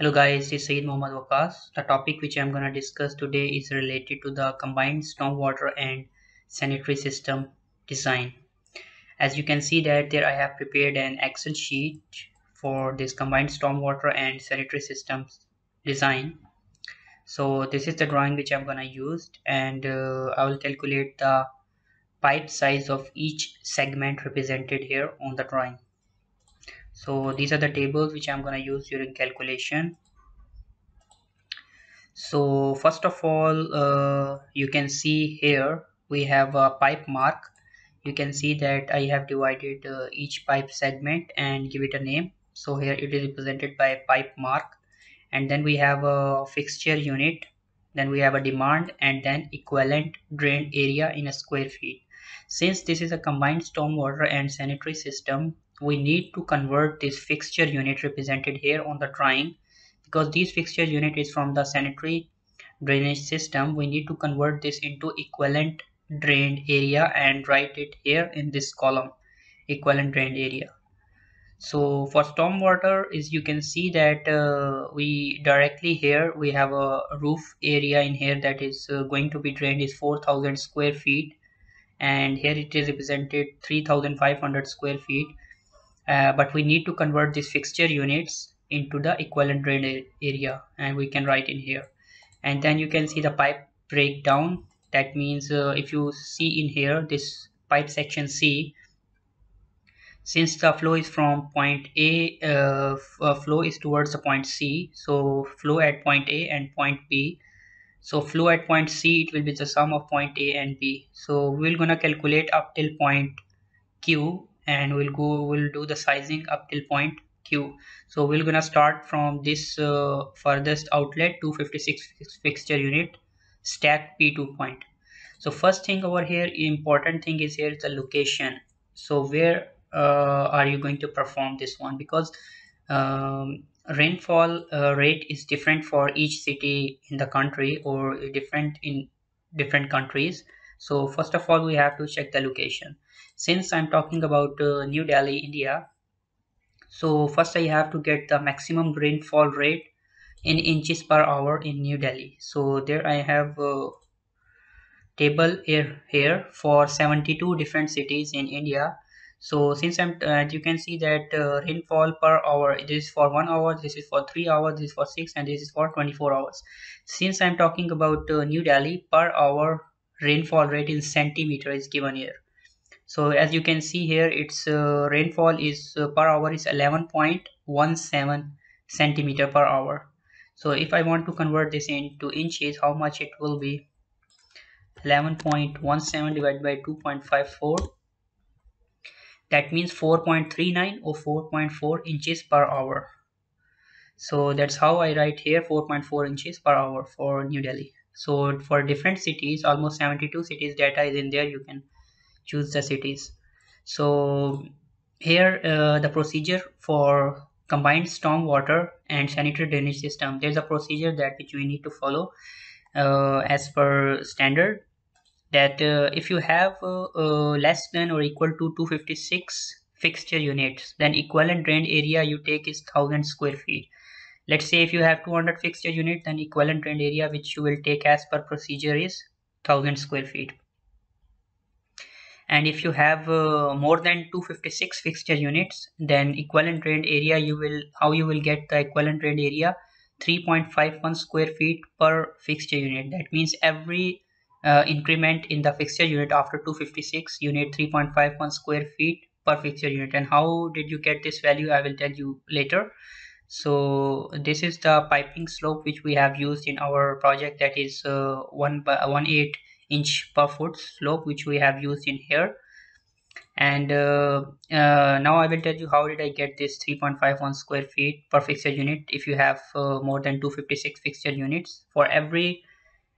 Hello guys, this is Syed Muhammad Waqas. The topic which I'm going to discuss today is related to the combined stormwater and sanitary system design. As you can see that there I have prepared an Excel sheet for this combined stormwater and sanitary systems design. So this is the drawing which I'm going to use and uh, I will calculate the pipe size of each segment represented here on the drawing so these are the tables which I'm going to use during calculation. So first of all uh, you can see here we have a pipe mark. You can see that I have divided uh, each pipe segment and give it a name. So here it is represented by a pipe mark. And then we have a fixture unit. Then we have a demand and then equivalent drain area in a square feet. Since this is a combined stormwater and sanitary system we need to convert this fixture unit represented here on the drawing. Because this fixture unit is from the sanitary drainage system we need to convert this into equivalent drained area and write it here in this column equivalent drained area. So for stormwater is you can see that uh, we directly here we have a roof area in here that is uh, going to be drained is 4000 square feet. And here it is represented 3500 square feet uh, but we need to convert these fixture units into the equivalent drain area and we can write in here. And then you can see the pipe breakdown. That means uh, if you see in here this pipe section C since the flow is from point A uh, uh, flow is towards the point C so flow at point A and point B. So flow at point C it will be the sum of point A and B. So we're gonna calculate up till point Q and we'll go we'll do the sizing up till point q. So we're gonna start from this uh, furthest outlet 256 fixture unit stack p2 point. So first thing over here important thing is here is the location. So where uh, are you going to perform this one? Because um, rainfall uh, rate is different for each city in the country or different in different countries so first of all we have to check the location. Since I'm talking about uh, New Delhi India so first I have to get the maximum rainfall rate in inches per hour in New Delhi. So there I have a table here here for 72 different cities in India. So since I'm uh, you can see that uh, rainfall per hour this is for one hour this is for three hours this is for six and this is for 24 hours. Since I'm talking about uh, New Delhi per hour rainfall rate in centimeter is given here. So as you can see here its uh, rainfall is uh, per hour is 11.17 centimeter per hour. So if I want to convert this into inches how much it will be? 11.17 divided by 2.54 that means 4.39 or 4.4 inches per hour. So that's how I write here 4.4 inches per hour for New Delhi so for different cities almost 72 cities data is in there you can choose the cities. So here uh, the procedure for combined stormwater and sanitary drainage system there's a procedure that which we need to follow uh, as per standard. That uh, if you have uh, uh, less than or equal to 256 fixture units then equivalent drained area you take is 1000 square feet let's say if you have 200 fixture unit then equivalent drained area which you will take as per procedure is 1000 square feet. And if you have uh, more than 256 fixture units then equivalent drained area you will how you will get the equivalent drained area? 3.51 square feet per fixture unit. That means every uh, increment in the fixture unit after 256 unit 3.51 square feet per fixture unit. And how did you get this value? I will tell you later so this is the piping slope which we have used in our project. That is uh, one by one eight inch per foot slope which we have used in here. And uh, uh, now I will tell you how did I get this 3.51 square feet per fixture unit. If you have uh, more than 256 fixture units for every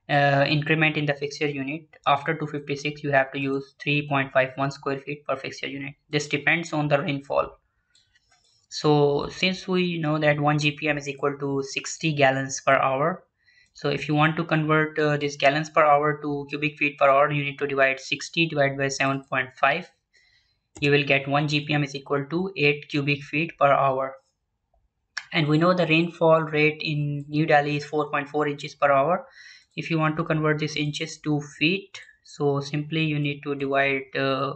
uh, increment in the fixture unit after 256 you have to use 3.51 square feet per fixture unit. This depends on the rainfall so since we know that 1 gpm is equal to 60 gallons per hour so if you want to convert uh, this gallons per hour to cubic feet per hour you need to divide 60 divided by 7.5 you will get 1 gpm is equal to 8 cubic feet per hour. And we know the rainfall rate in New Delhi is 4.4 inches per hour. If you want to convert this inches to feet so simply you need to divide uh,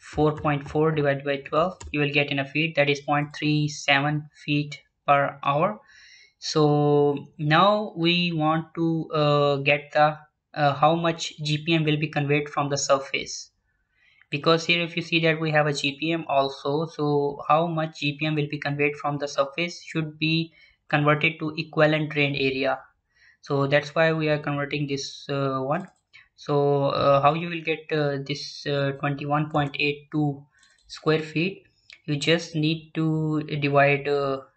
4.4 divided by 12 you will get in a feet that is 0.37 feet per hour. So now we want to uh, get the uh, how much GPM will be conveyed from the surface. Because here if you see that we have a GPM also so how much GPM will be conveyed from the surface should be converted to equivalent drained area. So that's why we are converting this uh, one so uh, how you will get uh, this uh, 21.82 square feet? You just need to divide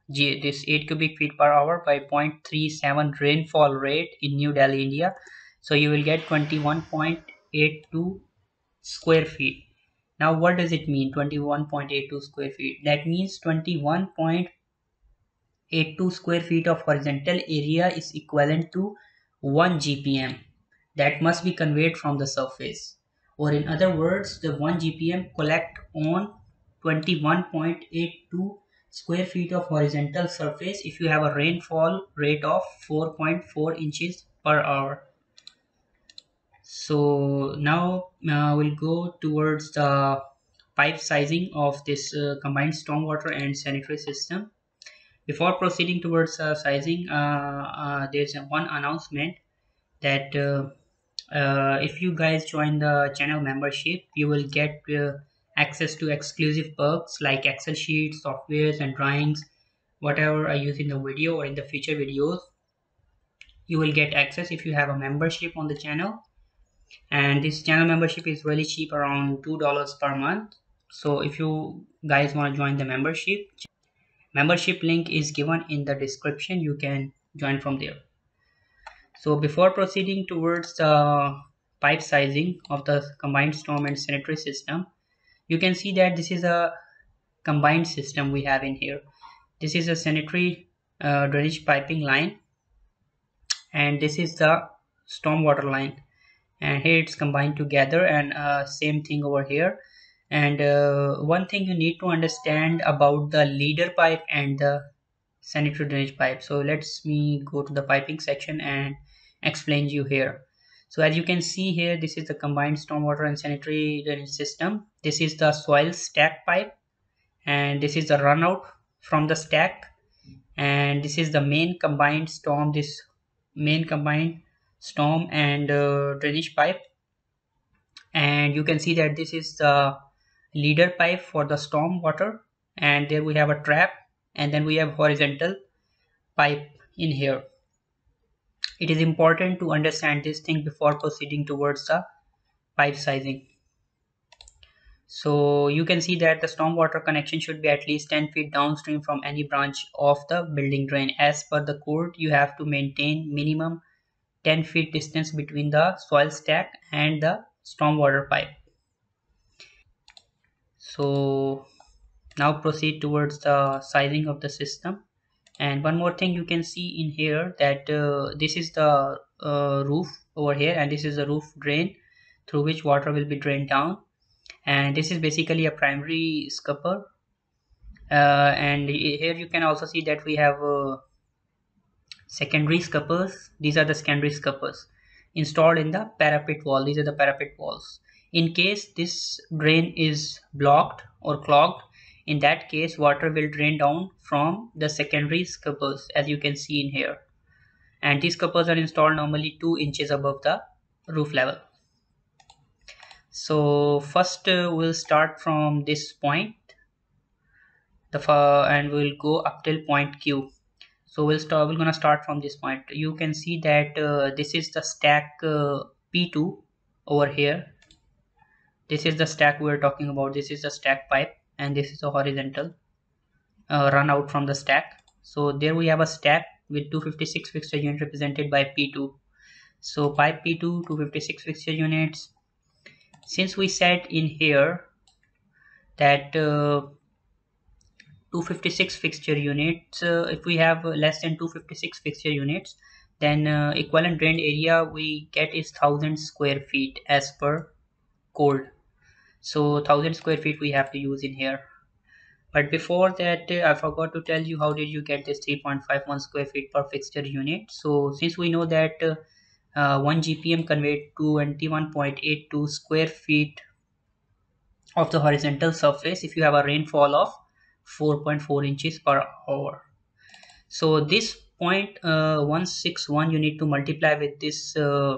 this 8 cubic feet per hour by 0.37 rainfall rate in New Delhi India. So you will get 21.82 square feet. Now what does it mean 21.82 square feet? That means 21.82 square feet of horizontal area is equivalent to 1 gpm that must be conveyed from the surface. Or in other words the 1 gpm collect on 21.82 square feet of horizontal surface if you have a rainfall rate of 4.4 inches per hour. So now uh, we'll go towards the pipe sizing of this uh, combined stormwater and sanitary system. Before proceeding towards uh, sizing uh, uh, there's one announcement that uh, if you guys join the channel membership you will get access to exclusive perks like excel sheets softwares and drawings whatever i use in the video or in the future videos. You will get access if you have a membership on the channel. And this channel membership is really cheap around two dollars per month. So if you guys want to join the membership membership link is given in the description. You can join from there so before proceeding towards the pipe sizing of the combined storm and sanitary system you can see that this is a combined system we have in here. This is a sanitary uh, drainage piping line and this is the stormwater line. And here it's combined together and uh, same thing over here. And uh, one thing you need to understand about the leader pipe and the sanitary drainage pipe. So let's me go to the piping section and explain you here. So as you can see here this is the combined stormwater and sanitary drainage system. This is the soil stack pipe and this is the runout from the stack. And this is the main combined storm this main combined storm and uh, drainage pipe. And you can see that this is the leader pipe for the storm water and there we have a trap and then we have horizontal pipe in here it is important to understand this thing before proceeding towards the pipe sizing. So you can see that the stormwater connection should be at least 10 feet downstream from any branch of the building drain. As per the code you have to maintain minimum 10 feet distance between the soil stack and the stormwater pipe. So now proceed towards the sizing of the system and one more thing you can see in here that uh, this is the uh, roof over here and this is the roof drain through which water will be drained down. And this is basically a primary scupper. Uh, and here you can also see that we have uh, secondary scuppers. These are the secondary scuppers installed in the parapet wall. These are the parapet walls. In case this drain is blocked or clogged in that case water will drain down from the secondary scuppers as you can see in here. And these scuppers are installed normally two inches above the roof level. So first uh, we'll start from this point. The and we'll go up till point q. So we'll start we're gonna start from this point. You can see that uh, this is the stack uh, p2 over here. This is the stack we're talking about. This is the stack pipe and this is a horizontal uh, run out from the stack. So there we have a stack with 256 fixture units represented by p2 so pipe p2 256 fixture units. Since we said in here that uh, 256 fixture units uh, if we have less than 256 fixture units then uh, equivalent drained area we get is 1000 square feet as per code so 1000 square feet we have to use in here. But before that uh, I forgot to tell you how did you get this 3.51 square feet per fixture unit. So since we know that uh, uh, 1 GPM conveyed to 21.82 square feet of the horizontal surface if you have a rainfall of 4.4 inches per hour. So this point uh, 161 you need to multiply with this uh,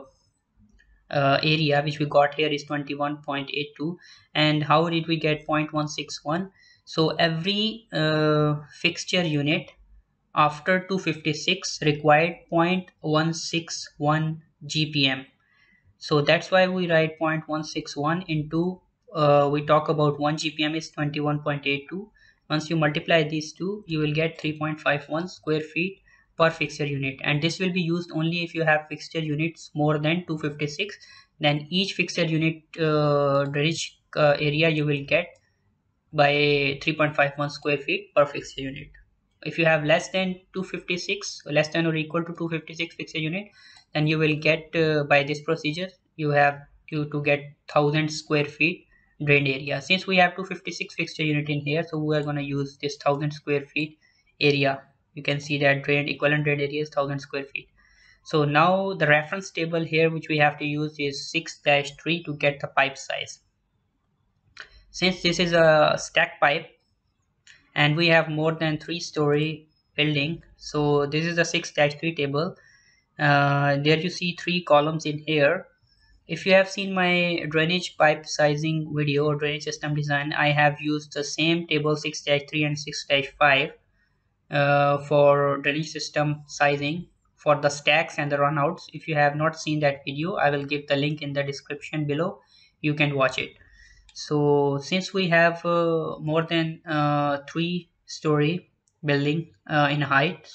uh, area which we got here is 21.82 and how did we get 0.161 so every uh, fixture unit after 256 required 0.161 GPM. So that's why we write 0.161 into uh, we talk about 1 GPM is 21.82. Once you multiply these two, you will get 3.51 square feet per fixture unit. And this will be used only if you have fixture units more than 256 then each fixture unit uh, drainage uh, area you will get by 3.51 square feet per fixture unit. If you have less than 256 less than or equal to 256 fixture unit then you will get uh, by this procedure you have to, to get 1000 square feet drained area. Since we have 256 fixture unit in here so we are going to use this 1000 square feet area you can see that drained equivalent drained area is 1000 square feet. So now the reference table here which we have to use is 6-3 to get the pipe size. Since this is a stack pipe and we have more than three story building so this is a 6-3 table. Uh, there you see three columns in here. If you have seen my drainage pipe sizing video or drainage system design I have used the same table 6-3 and 6-5 uh, for drainage system sizing for the stacks and the runouts. If you have not seen that video I will give the link in the description below. You can watch it. So since we have uh, more than uh, three story building uh, in height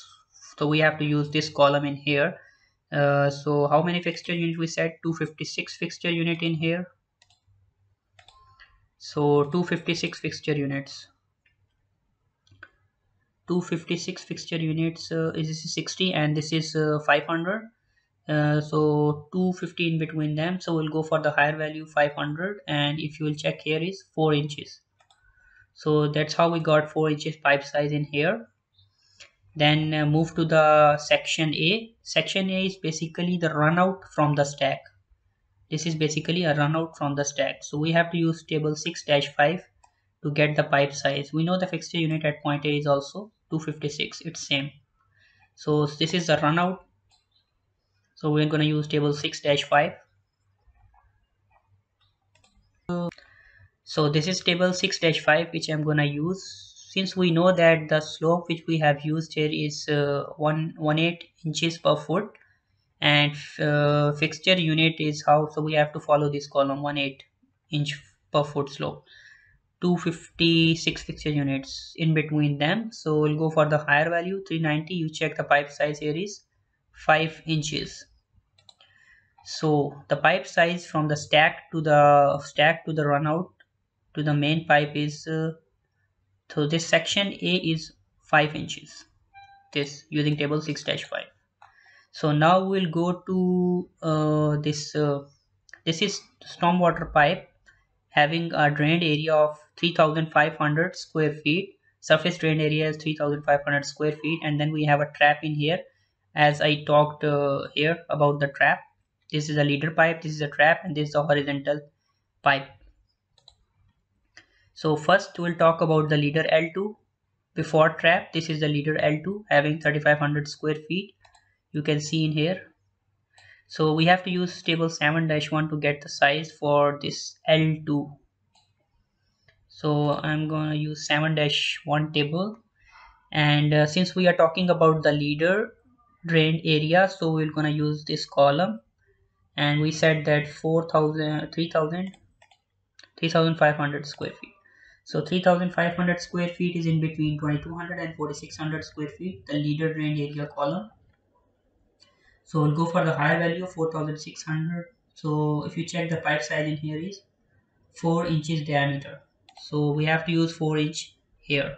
so we have to use this column in here. Uh, so how many fixture units we said 256 fixture unit in here. So 256 fixture units 256 fixture units uh, is 60 and this is uh, 500 uh, so 250 in between them. So we'll go for the higher value 500 and if you will check here is 4 inches. So that's how we got 4 inches pipe size in here. Then uh, move to the section A. Section A is basically the runout from the stack. This is basically a runout from the stack. So we have to use table 6-5 to get the pipe size. We know the fixture unit at point A is also 256 it's same. So this is the runout. So we're going to use table 6-5 so this is table 6-5 which I'm going to use. Since we know that the slope which we have used here is uh, 1 18 inches per foot and uh, fixture unit is how so we have to follow this column 1 8 inch per foot slope 256 fixture units in between them. So we'll go for the higher value 390 you check the pipe size here is 5 inches. So the pipe size from the stack to the stack to the runout to the main pipe is uh, so this section A is 5 inches. This using table 6-5 so now we'll go to uh, this uh, this is stormwater pipe having a drained area of 3500 square feet. Surface drain area is 3500 square feet. And then we have a trap in here as I talked uh, here about the trap. This is a leader pipe. This is a trap and this is a horizontal pipe. So first we'll talk about the leader L2 before trap this is the leader L2 having 3500 square feet. You can see in here. So we have to use table 7-1 to get the size for this L2 so I'm gonna use 7-1 table. And uh, since we are talking about the leader drained area so we're gonna use this column. And we said that 4000 3000 3500 square feet. So 3500 square feet is in between 2200 and 4600 square feet the leader drain area column. So we'll go for the higher value of 4600 so if you check the pipe size in here is 4 inches diameter so we have to use 4 inch here.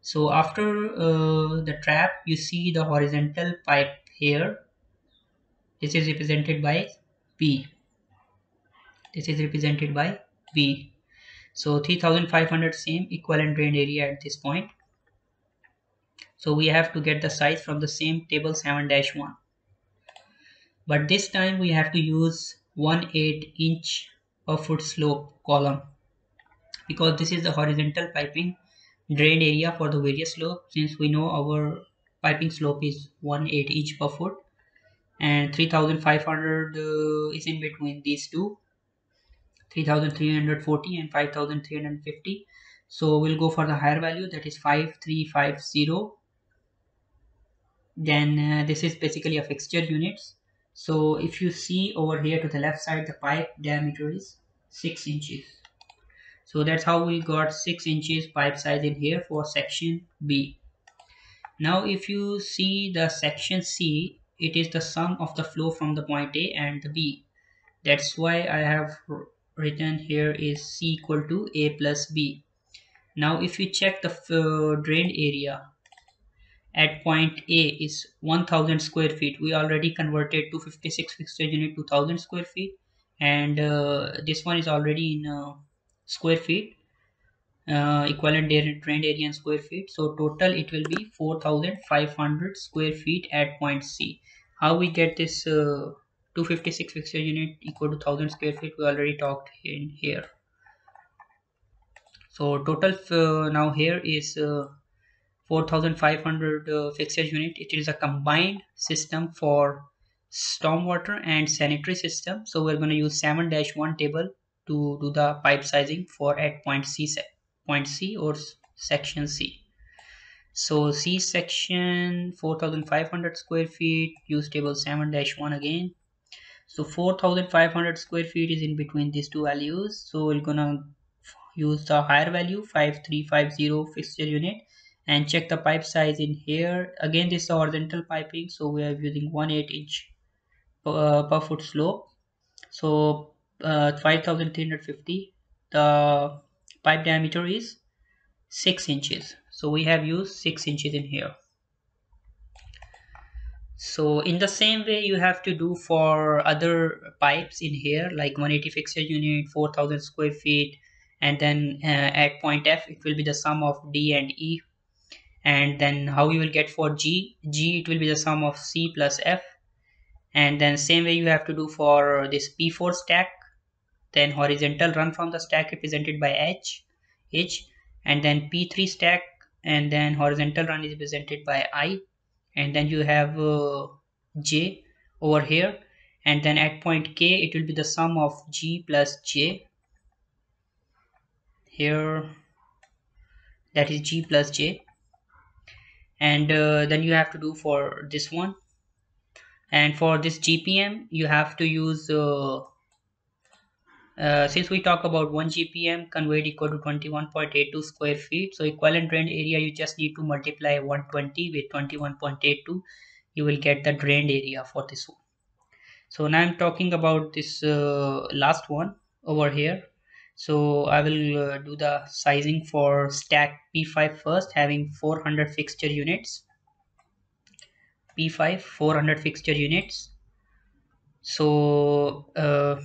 So after uh, the trap you see the horizontal pipe here. This is represented by P this is represented by V. So 3500 same equivalent drain area at this point. So we have to get the size from the same table 7-1 but this time we have to use 1 8 inch per foot slope column because this is the horizontal piping drain area for the various slope since we know our piping slope is 1 8 inch per foot and 3500 uh, is in between these two. 3340 and 5350 so we'll go for the higher value that is 5350 then uh, this is basically a fixture units. So if you see over here to the left side the pipe diameter is 6 inches so that's how we got 6 inches pipe size in here for section B. Now if you see the section C it is the sum of the flow from the point A and the B. That's why I have written here is C equal to A plus B. Now if you check the drained area at point A is 1000 square feet. We already converted to 256 fixture unit to 1000 square feet. And uh, this one is already in uh, square feet uh, equivalent drained area in square feet. So total it will be 4500 square feet at point C. How we get this uh, 256 fixture unit equal to 1000 square feet we already talked in here. So total uh, now here is uh, 4500 uh, fixture unit. It is a combined system for stormwater and sanitary system. So we're going to use 7-1 table to do the pipe sizing for at point C point C or section C. So C section 4500 square feet use table 7-1 again. So 4500 square feet is in between these two values. So we're gonna use the higher value 5350 fixture unit and check the pipe size in here. Again this is horizontal piping so we are using 1 8 inch per, per foot slope. So uh, 5350 the pipe diameter is 6 inches. So we have used 6 inches in here. So in the same way you have to do for other pipes in here like 180 fixture unit 4000 square feet and then uh, at point F it will be the sum of D and E. And then how you will get for G? G it will be the sum of C plus F. And then same way you have to do for this P4 stack then horizontal run from the stack represented by H H and then P3 stack and then horizontal run is represented by I and then you have uh, j over here and then at point k it will be the sum of g plus j. Here that is g plus j. And uh, then you have to do for this one. And for this gpm you have to use uh, uh, since we talk about 1 GPM conveyed equal to 21.82 square feet. So equivalent drained area you just need to multiply 120 with 21.82 you will get the drained area for this one. So now I'm talking about this uh, last one over here. So I will uh, do the sizing for stack P5 first having 400 fixture units. P5 400 fixture units. So uh,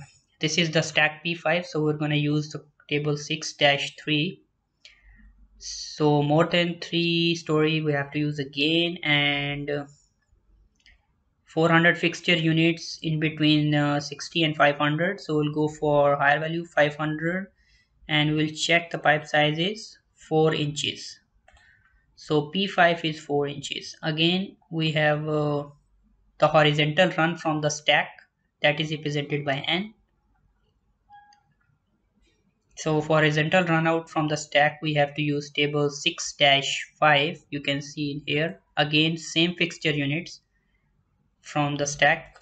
this is the stack p5 so we're going to use the table 6-3 so more than three story we have to use again and uh, 400 fixture units in between uh, 60 and 500 so we'll go for higher value 500 and we'll check the pipe size is 4 inches. So p5 is 4 inches. Again we have uh, the horizontal run from the stack that is represented by n so for horizontal runout from the stack we have to use table 6-5 you can see in here. Again same fixture units from the stack.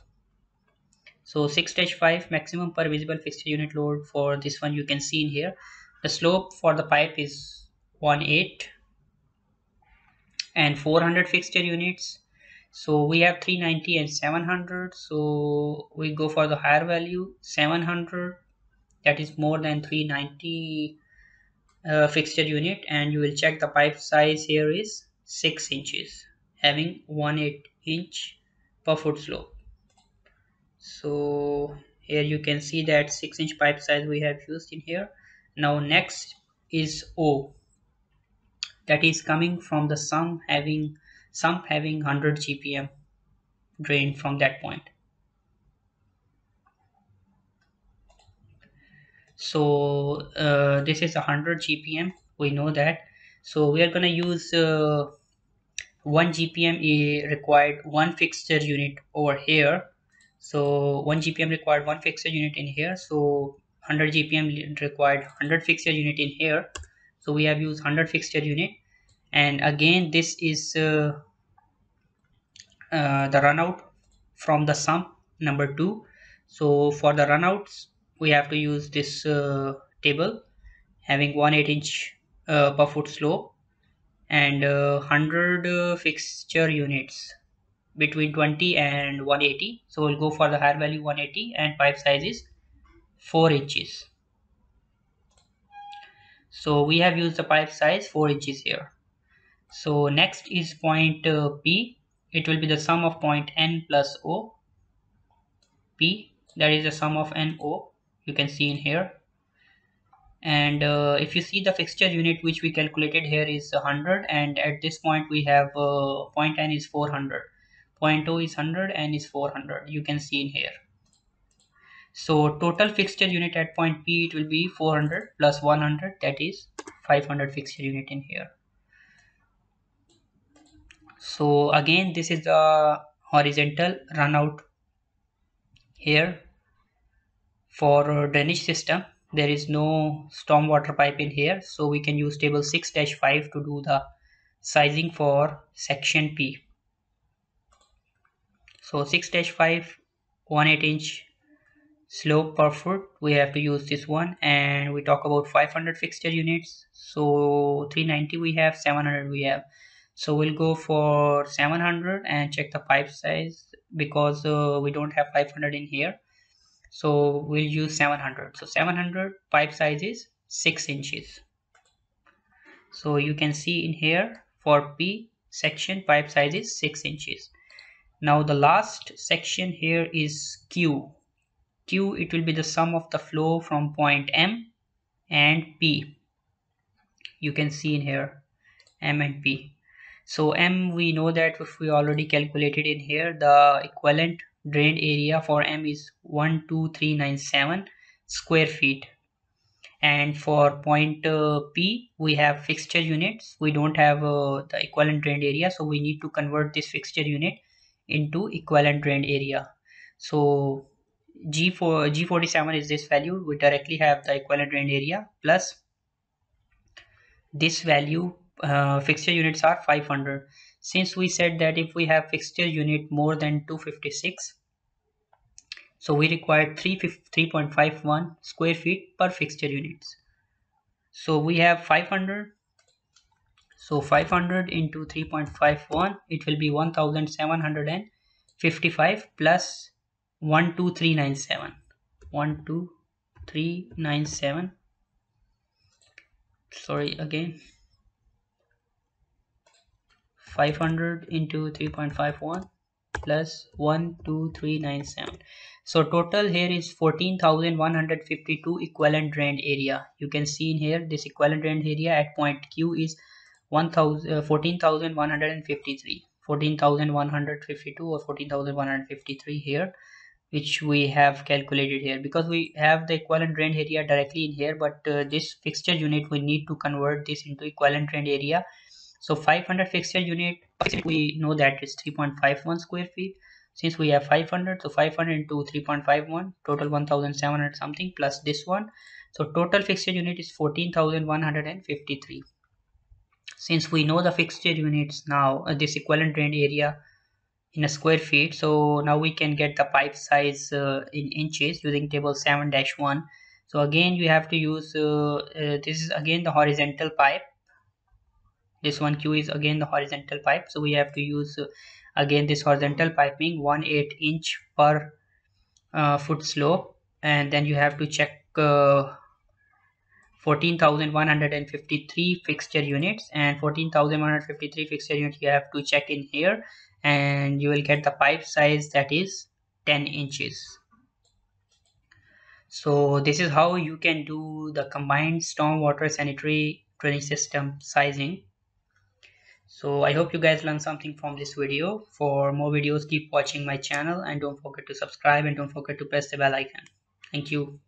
So 6-5 maximum permissible fixture unit load for this one you can see in here. The slope for the pipe is 1 8 and 400 fixture units. So we have 390 and 700 so we go for the higher value 700 that is more than 390 uh, fixture unit and you will check the pipe size here is 6 inches having 1 8 inch per foot slope. So here you can see that 6 inch pipe size we have used in here. Now next is O. That is coming from the sump having sump having 100 GPM drain from that point so uh, this is 100 GPM we know that. So we are gonna use uh, 1 GPM required one fixture unit over here. So 1 GPM required one fixture unit in here. So 100 GPM required 100 fixture unit in here. So we have used 100 fixture unit. And again this is uh, uh, the runout from the sump number two. So for the runouts we have to use this uh, table having one 8 inch uh, per foot slope and 100 uh, fixture units between 20 and 180 so we'll go for the higher value 180 and pipe size is 4 inches. So we have used the pipe size 4 inches here. So next is point uh, p. It will be the sum of point n plus o. P that is the sum of n o you can see in here. And uh, if you see the fixture unit which we calculated here is 100 and at this point we have uh, point n is 400 point o is 100 and is 400 you can see in here. So total fixture unit at point p it will be 400 plus 100 that is 500 fixture unit in here. So again this is the horizontal runout here for drainage system there is no stormwater pipe in here so we can use table 6-5 to do the sizing for section P. So 6-5 1 8 inch slope per foot we have to use this one and we talk about 500 fixture units. So 390 we have 700 we have. So we'll go for 700 and check the pipe size because uh, we don't have 500 in here so we'll use 700 so 700 pipe size is 6 inches. So you can see in here for P section pipe size is 6 inches. Now the last section here is Q. Q it will be the sum of the flow from point M and P. You can see in here M and P. So M we know that if we already calculated in here the equivalent drained area for M is 12397 square feet. And for point uh, P we have fixture units. We don't have uh, the equivalent drained area so we need to convert this fixture unit into equivalent drained area. So G4 G47 is this value. We directly have the equivalent drained area plus this value uh, fixture units are 500 since we said that if we have fixture unit more than 256 so we require 3.51 square feet per fixture units. So we have 500 so 500 into 3.51 it will be 1755 plus 12397 12397 sorry again 500 into 3.51 plus 12397 so total here is 14152 equivalent drained area. You can see in here this equivalent drained area at point q is 1000 uh, 14153 14152 or 14153 here which we have calculated here. Because we have the equivalent drained area directly in here but uh, this fixture unit we need to convert this into equivalent drained area so 500 fixture unit we know that is 3.51 square feet since we have 500 so 500 into 3.51 total 1700 something plus this one. So total fixture unit is 14153 since we know the fixture units now uh, this equivalent drained area in a square feet so now we can get the pipe size uh, in inches using table 7-1 so again you have to use uh, uh, this is again the horizontal pipe this one q is again the horizontal pipe. So we have to use uh, again this horizontal piping 1 8 inch per uh, foot slope. And then you have to check uh, 14,153 fixture units. And 14,153 fixture units you have to check in here. And you will get the pipe size that is 10 inches. So this is how you can do the combined stormwater sanitary drainage system sizing so i hope you guys learned something from this video. For more videos keep watching my channel and don't forget to subscribe and don't forget to press the bell icon. Thank you